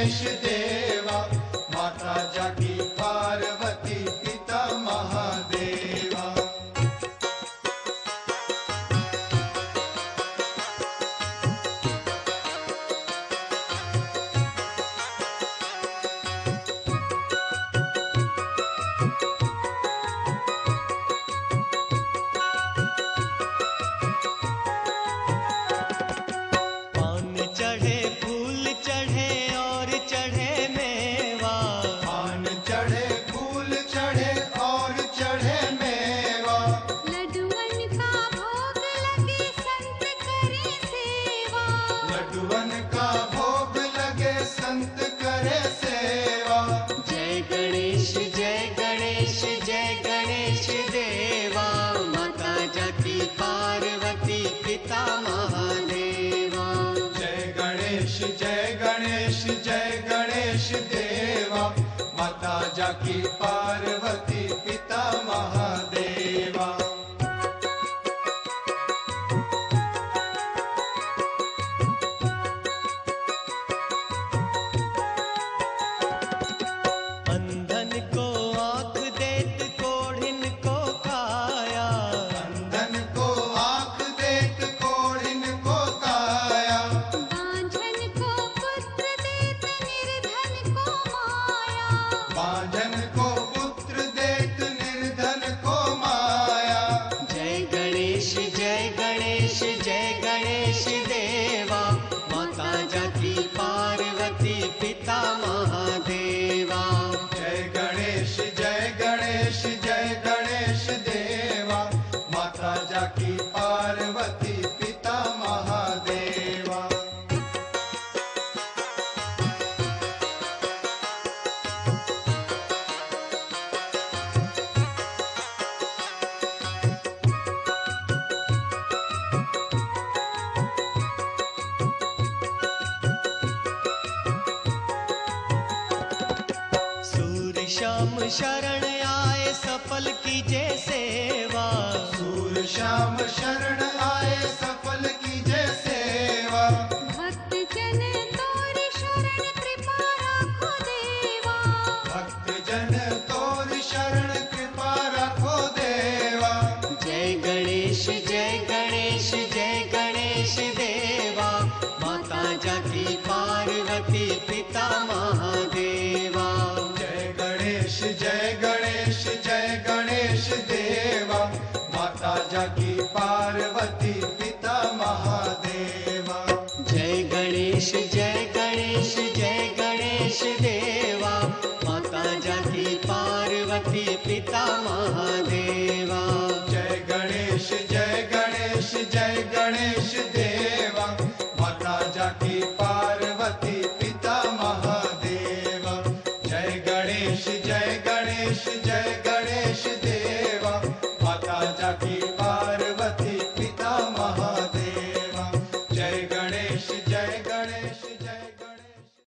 deixe, deixe. Ganesh देवा माता जाकी पार्वती। London. शरण आए सफल कीजे सेवा। सूर श्याम शरण जनकी पार्वती पिता महादेवा। जय गणेश जय गणेश जय गणेश देव।